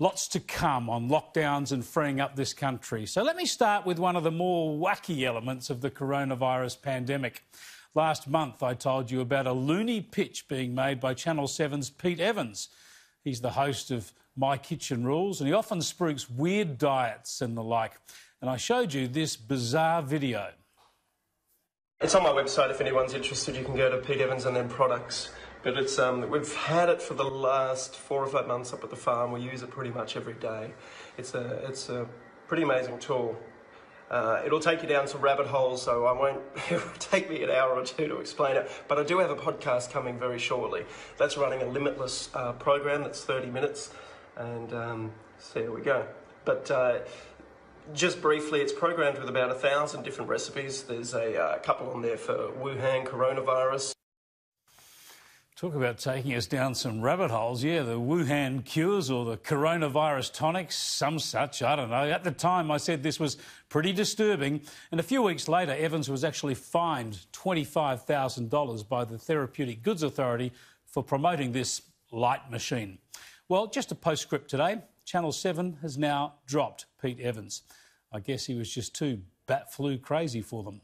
Lots to come on lockdowns and freeing up this country. So let me start with one of the more wacky elements of the coronavirus pandemic. Last month, I told you about a loony pitch being made by Channel 7's Pete Evans. He's the host of My Kitchen Rules, and he often spruiks weird diets and the like. And I showed you this bizarre video. It's on my website if anyone's interested. You can go to Pete Evans and then products. But it's um, we've had it for the last four or five months up at the farm. We use it pretty much every day. It's a it's a pretty amazing tool. Uh, it'll take you down some rabbit holes, so I won't. It will take me an hour or two to explain it. But I do have a podcast coming very shortly. That's running a limitless uh, program that's 30 minutes, and um, so there we go. But uh, just briefly, it's programmed with about a thousand different recipes. There's a uh, couple on there for Wuhan coronavirus. Talk about taking us down some rabbit holes. Yeah, the Wuhan cures or the coronavirus tonics, some such, I don't know. At the time, I said this was pretty disturbing. And a few weeks later, Evans was actually fined $25,000 by the Therapeutic Goods Authority for promoting this light machine. Well, just a postscript today Channel 7 has now dropped Pete Evans. I guess he was just too bat flu crazy for them.